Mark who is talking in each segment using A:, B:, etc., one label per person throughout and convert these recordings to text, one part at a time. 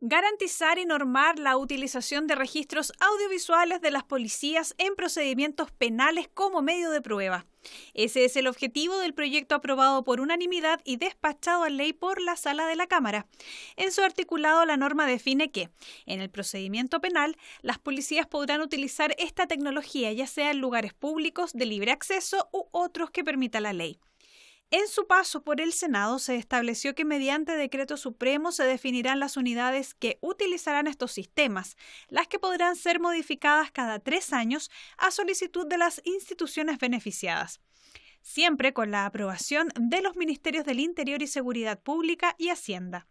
A: garantizar y normar la utilización de registros audiovisuales de las policías en procedimientos penales como medio de prueba. Ese es el objetivo del proyecto aprobado por unanimidad y despachado a ley por la sala de la Cámara. En su articulado, la norma define que, en el procedimiento penal, las policías podrán utilizar esta tecnología ya sea en lugares públicos de libre acceso u otros que permita la ley. En su paso por el Senado se estableció que mediante decreto supremo se definirán las unidades que utilizarán estos sistemas, las que podrán ser modificadas cada tres años a solicitud de las instituciones beneficiadas siempre con la aprobación de los Ministerios del Interior y Seguridad Pública y Hacienda.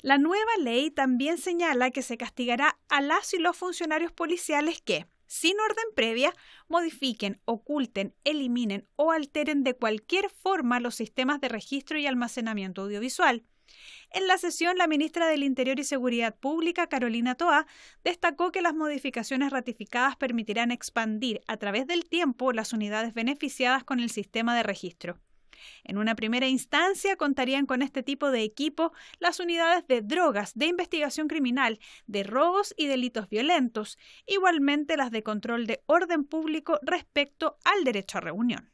A: La nueva ley también señala que se castigará a las y los funcionarios policiales que, sin orden previa, modifiquen, oculten, eliminen o alteren de cualquier forma los sistemas de registro y almacenamiento audiovisual. En la sesión, la ministra del Interior y Seguridad Pública, Carolina Toa, destacó que las modificaciones ratificadas permitirán expandir a través del tiempo las unidades beneficiadas con el sistema de registro. En una primera instancia contarían con este tipo de equipo las unidades de drogas, de investigación criminal, de robos y delitos violentos, igualmente las de control de orden público respecto al derecho a reunión.